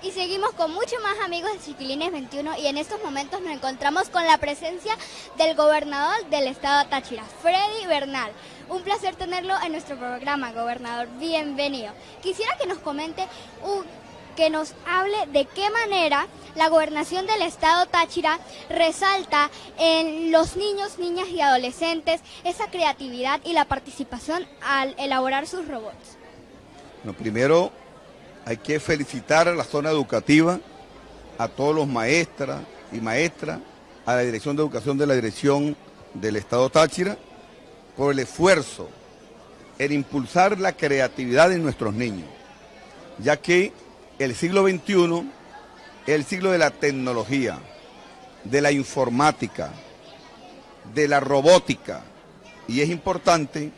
Y seguimos con mucho más amigos de Chiquilines 21 y en estos momentos nos encontramos con la presencia del gobernador del estado Táchira, Freddy Bernal. Un placer tenerlo en nuestro programa, gobernador. Bienvenido. Quisiera que nos comente, que nos hable de qué manera la gobernación del estado Táchira resalta en los niños, niñas y adolescentes esa creatividad y la participación al elaborar sus robots. Bueno, primero hay que felicitar a la zona educativa, a todos los maestras y maestras, a la Dirección de Educación de la Dirección del Estado Táchira, por el esfuerzo en impulsar la creatividad en nuestros niños, ya que el siglo XXI es el siglo de la tecnología, de la informática, de la robótica, y es importante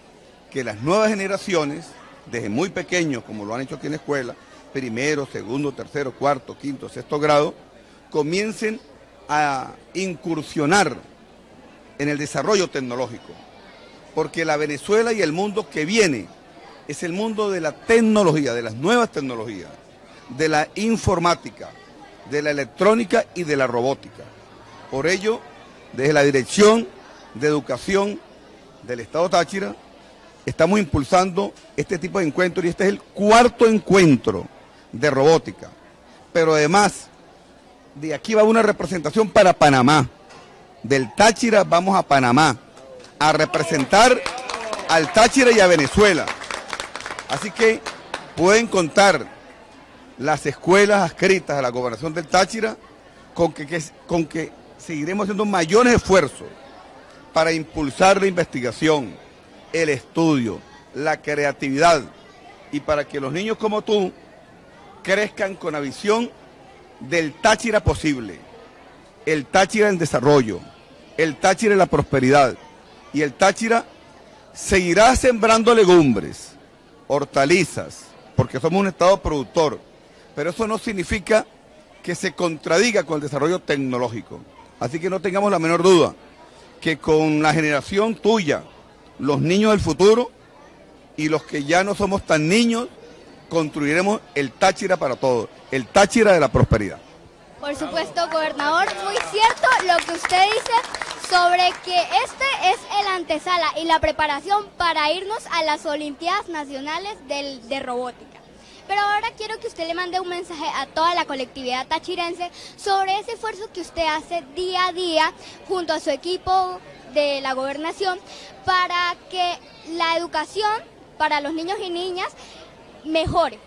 que las nuevas generaciones, desde muy pequeños, como lo han hecho aquí en la escuela, primero, segundo, tercero, cuarto, quinto, sexto grado, comiencen a incursionar en el desarrollo tecnológico. Porque la Venezuela y el mundo que viene es el mundo de la tecnología, de las nuevas tecnologías, de la informática, de la electrónica y de la robótica. Por ello, desde la Dirección de Educación del Estado Táchira, estamos impulsando este tipo de encuentros y este es el cuarto encuentro de robótica. Pero además, de aquí va una representación para Panamá. Del Táchira vamos a Panamá a representar al Táchira y a Venezuela. Así que pueden contar las escuelas adscritas a la gobernación del Táchira con que, con que seguiremos haciendo mayores esfuerzos para impulsar la investigación, el estudio, la creatividad y para que los niños como tú crezcan con la visión del Táchira posible, el Táchira en desarrollo, el Táchira en la prosperidad y el Táchira seguirá sembrando legumbres, hortalizas, porque somos un estado productor, pero eso no significa que se contradiga con el desarrollo tecnológico. Así que no tengamos la menor duda que con la generación tuya, los niños del futuro y los que ya no somos tan niños, construiremos el Táchira para todos, el Táchira de la prosperidad. Por supuesto, gobernador, muy cierto lo que usted dice sobre que este es el antesala y la preparación para irnos a las Olimpiadas Nacionales de Robótica. Pero ahora quiero que usted le mande un mensaje a toda la colectividad tachirense sobre ese esfuerzo que usted hace día a día junto a su equipo de la gobernación para que la educación para los niños y niñas mejore?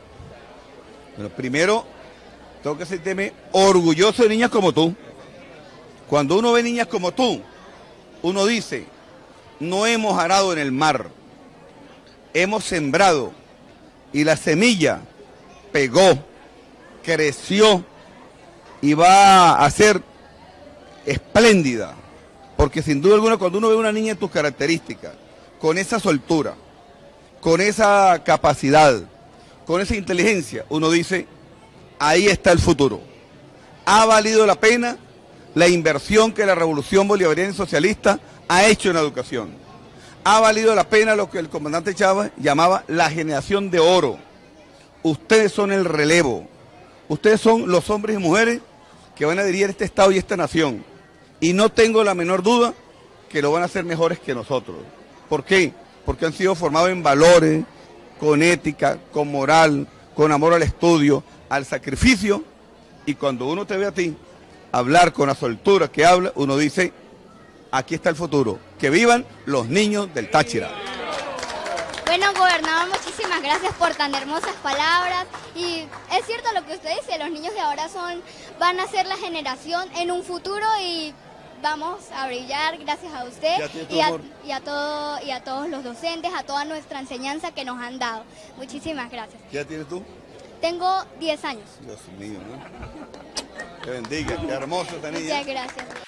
Bueno, primero, tengo que sentirme orgulloso de niñas como tú. Cuando uno ve niñas como tú, uno dice, no hemos arado en el mar, hemos sembrado y la semilla pegó, creció y va a ser espléndida. Porque sin duda alguna, cuando uno ve una niña en tus características, con esa soltura, con esa capacidad, con esa inteligencia, uno dice, ahí está el futuro. Ha valido la pena la inversión que la revolución bolivariana y socialista ha hecho en la educación. Ha valido la pena lo que el comandante Chávez llamaba la generación de oro. Ustedes son el relevo. Ustedes son los hombres y mujeres que van a dirigir este Estado y esta nación. Y no tengo la menor duda que lo van a hacer mejores que nosotros. ¿Por qué? Porque han sido formados en valores, con ética, con moral, con amor al estudio, al sacrificio. Y cuando uno te ve a ti hablar con la soltura que habla, uno dice, aquí está el futuro. Que vivan los niños del Táchira. Bueno, gobernador, muchísimas gracias por tan hermosas palabras. Y es cierto lo que usted dice, los niños de ahora son, van a ser la generación en un futuro y vamos a brillar gracias a usted y a, y a, todo, y a todos los docentes, a toda nuestra enseñanza que nos han dado. Muchísimas gracias. ¿Qué edad tienes tú? Tengo 10 años. Dios mío, ¿no? Que bendiga, qué hermoso esta Muchas gracias.